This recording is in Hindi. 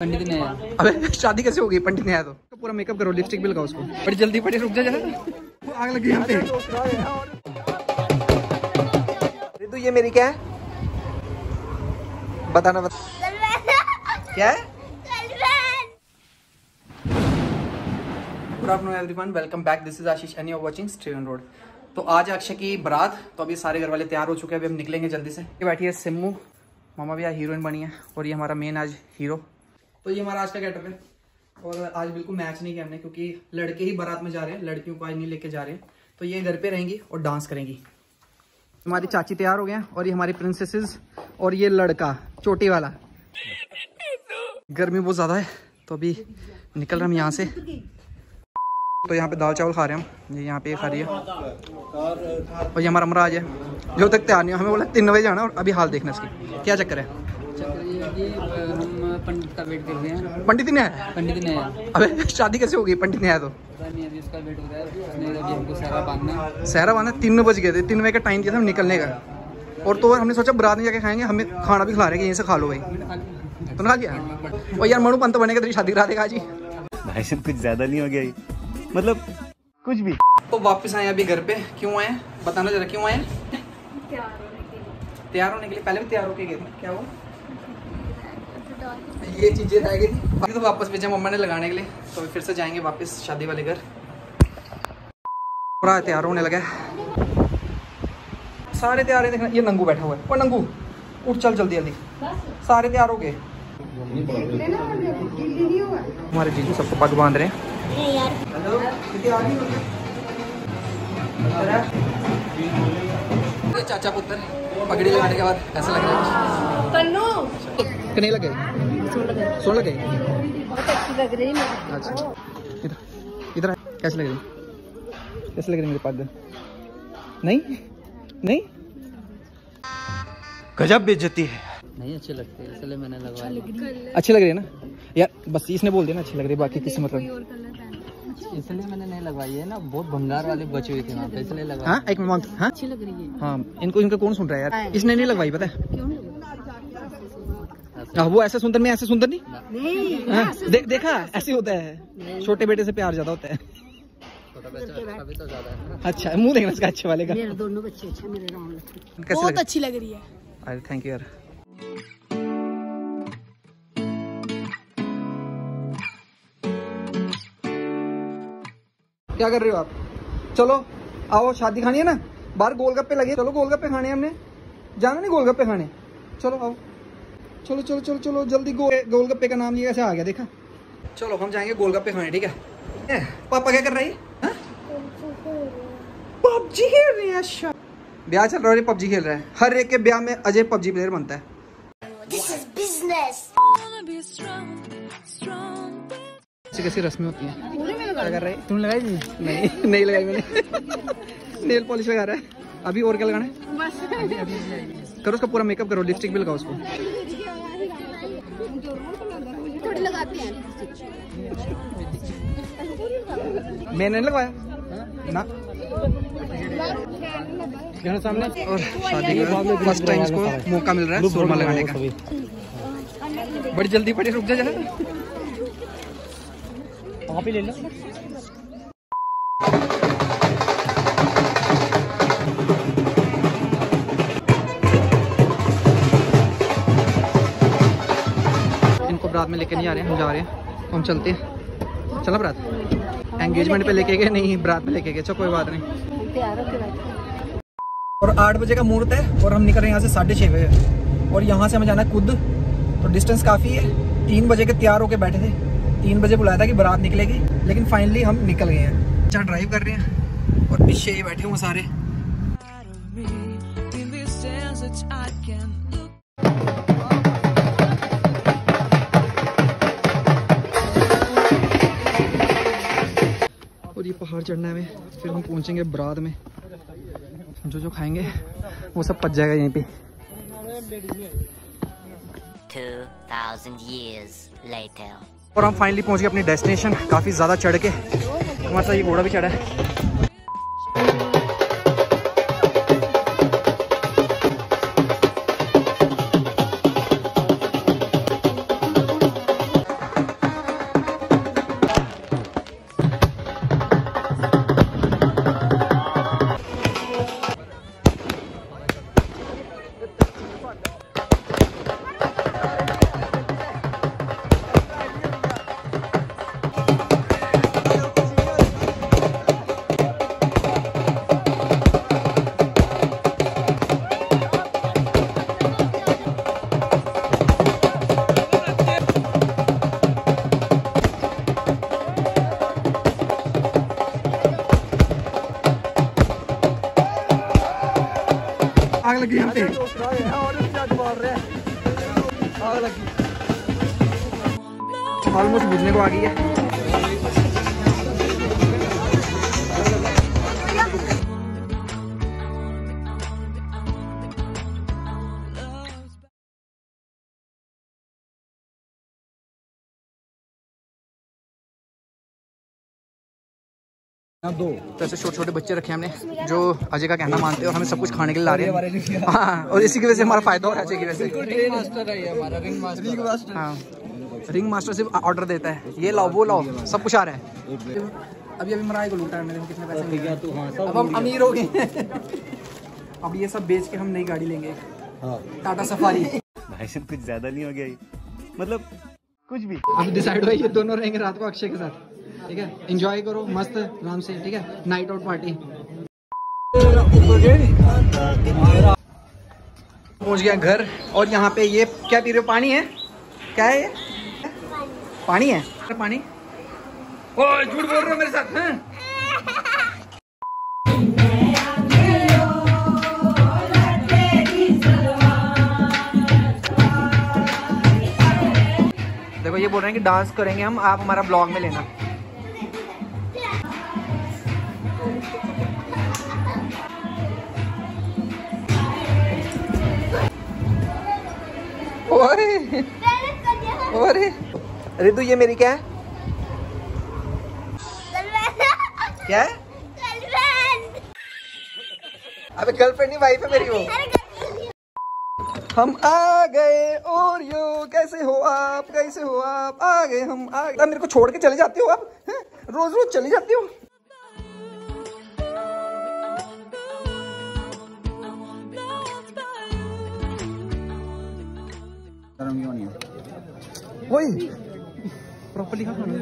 पंडित ने आया। अबे शादी कैसे होगी? पंडित ने आया तो। पूरा मेकअप करो लिपस्टिक भी लगाओ उसको। बड़ी जल्दी बड़ी रुक जा जरा आग लगी यहाँ पे। रितु ये मेरी क्या है? बताना बता। क्या है? Good afternoon everyone welcome back this is Ashish and you are watching स्ट्रीवन road तो आज अक्षय की बारात तो अभी सारे घर वाले तैयार हो चुके हैं। अभी हम निकलेंगे जल्दी से। ये बैठी है सिम्मू। मामा भी आज हीरोइन बनी है और ये हमारा मेन आज हीरो तो ये हमारा आज का गेटअप है। और आज बिल्कुल मैच नहीं किया हमने, क्योंकि लड़के ही बारात में जा रहे हैं, लड़कियों को आज नहीं लेके जा रहे हैं। तो ये घर पे रहेंगी और डांस करेंगी। हमारी चाची तैयार हो गए और ये हमारी प्रिंसेसेस और ये लड़का, चोटी वाला। गर्मी बहुत ज़्यादा है तो अभी निकल रहे हम यहाँ से। तो यहाँ पे दाल चावल खा रहे हैं हम। ये यहाँ पे खा रही है। और ये हमारा अमराज है। जो तक तैयार नहीं हमें बोला तीन बजे जाना और अभी हाल देखना इसकी। क्या चक्कर है? है कि हम पंडित का वेट कर रहे हैं। पंडित ही नहीं आया पंडित ने आया अबे शादी कैसे होगी? पंडित नहीं आया तो। पता नहीं अभी उसका वेट हो रहा है। उसने अभी हमको सारा बांधना सहरा बांधा तीन बज गए थे। तीन बजे का टाइम दिया था निकलने का। और तो हमने सोचा बारात में जाके खाएँगे हमें खाना भी खिला रहे यहीं से खा लो भाई। तो ना लिया। और यार मनु पंत बनेगा तेरी शादी करा देगा ही। भाई साहब कुछ ज़्यादा नहीं हो गया मतलब कुछ भी। तो वापस आए अभी घर पे। क्यों आए? बताना जरा क्यों आए? तैयार होने के लिए। पहले भी तैयार होके गए थे। क्या हुआ? ये चीज़ें रह गई थी बाकी तो वापस भेजा मम्मा ने लगाने के लिए। तो फिर से जाएँगे वापस शादी वाले घर। पूरा तैयार होने लगा सारे तैयार है, देखना, ये नंगू बैठा हुआ है। और नंगू, उठ, चल जल्दी जल्दी। सारे तैयार हो गए। हमारे जीजू सबको पग बाँध रहे हैं। चाचा पुत्र पगड़ी लगाने के बाद ऐसा लग रहा है। कितने लगे? सो लगे अच्छी लग रही है अच्छा इधर इधर कैसे लग रही कैसे लग रही मेरी पग नहीं? नहीं? गजब बेइज्जती है। नहीं अच्छे लगते इसलिए मैंने लगवाया अच्छी लग रही है। ना? यार बस इसने बोल दिया ना अच्छी लग रही बाकी किसी मतलब इसलिए मैंने नहीं लगवाई है ना बहुत भंगार वाले बचे हुए थे वहाँ पे इसलिए लगवाया हाँ एक मंथ हाँ? अच्छी लग रही है। हाँ इनको इनका कौन सुन रहा है यार? इसने नहीं लगवाई पता है? क्यों हाँ, वो ऐसे सुंदर में ऐसे सुंदर नहीं? नहीं हाँ, दे, देखा ऐसे होता है। छोटे बेटे से प्यार ज़्यादा होता है। छोटा बच्चा अभी तो है अच्छा मुँह देखना इसका अच्छे वाले का। दोनों बच्चे अच्छे मेरे लग अच्छी लग रही है। अरे थैंक यू यार। क्या कर रहे हो आप? चलो आओ शादी खानी है ना? बाहर गोलगप्पे लगे। चलो गोलगप्पे खाने हमने। जाना नहीं गोलगप्पे खाने? चलो आओ। चलो चलो चलो चलो जल्दी गो। गोलगप्पे का नाम लिया कैसे आ गया देखा? चलो हम जाएँगे गोलगप्पे खाने ठीक है? पापा क्या कर रही है? पबजी खेल रही है अच्छा। ब्याह चल रहा है पबजी खेल रहा है। हर एक के ब्याह में अजय पबजी प्लेयर बनता है। कैसी कैसी रस्में होती हैं? क्या कर रहे हैं? तुमने लगाई नहीं नहीं नहीं लगाई मैंने। नेल पॉलिश लगा रहा है। अभी और क्या लगाना है? करो उसका पूरा मेकअप करो लिपस्टिक भी लगाओ उसको थोड़ी लगाते हैं मैंने लगवाया। ना। यहाँ सामने। और शादी का फ़र्स्ट टाइम इसको मौका मिल रहा है सुरमा लगाने का। बड़ी जल्दी बड़ी रुक जा जरा। आप ही ले लो। बरात में लेके नहीं आ रहे हैं हम जा रहे हैं तो हम चलते हैं चला बरात एंगेजमेंट पे लेके गए नहीं बरात में लेके गए चलो कोई बात नहीं और आठ बजे का मुहूर्त है और हम निकल रहे हैं यहाँ से साढ़े छः बजे और यहाँ से हमें जाना है खुद तो डिस्टेंस काफ़ी है तीन बजे के तैयार होके बैठे थे तीन बजे बुलाया था कि बारात निकलेगी लेकिन फाइनली हम निकल गए हैं अच्छा ड्राइव कर रहे हैं और पीछे ही बैठे हुए सारे और चढ़ना है हमें। फिर हम पहुँचेंगे बारात में। जो जो खाएँगे वो सब पच जाएगा यहीं पे। 2,000 years later. और हम फाइनली पहुँच गए अपनी डेस्टिनेशन काफ़ी ज़्यादा चढ़ के। हमारे साथ ये घोड़ा भी चढ़ा है। आग लगी लगी ऑलमोस्ट बुझने को आ गई है। दो। तो ऐसे छोटे छोटे बच्चे रखे हमने जो अजय का कहना मानते हैं और हमें सब कुछ खाने के लिए ला रहे हैं। हाँ और इसी की वजह से हमारा फ़ायदा हो रहा है अजय की वजह से। रिंग मास्टर है ये हमारा रिंग मास्टर रिंग मास्टर हाँ रिंग मास्टर सिर्फ़ ऑर्डर देता है। ये लाओ वो लाओ सब कुछ आ रहा है। अभी अभी मराए को लूटा है मेरे कितने पैसे मिल। तू हाँ अब हम अमीर हो गए। अब ये सब बेच के हम नई गाड़ी लेंगे। हाँ। टाटा सफारी। भाई साहब कुछ ज़्यादा नहीं हो गया ये। मतलब कुछ भी। अब डिसाइड हुआ ये दोनों रहेंगे रात को अक्षय के साथ। ठीक है? इंजॉय करो, मस्त आराम से, ठीक है? नाइट आउट पार्टी पहुँच गया घर, और यहाँ पे ये, क्या पी रहे हो? पानी है? क्या है ये? पानी है? पानी? ओए, झूठ बोल रहे हो मेरे साथ, हैं? देखो, ये बोल रहे हैं कि डांस करेंगे हम, आप हमारा ब्लॉग में लेना। ओए रितु ये मेरी क्या है? क्या अबे गर्लफ्रेंड नहीं वाइफ है मेरी वो। हम आ गए और यो कैसे हो आप? कैसे हो आप? आ गए हम, आ गए। मेरे को छोड़ के चले जाते हो आप? हैं? रोज रोज चले जाते हो? वही प्रॉपर्ली खा खाना।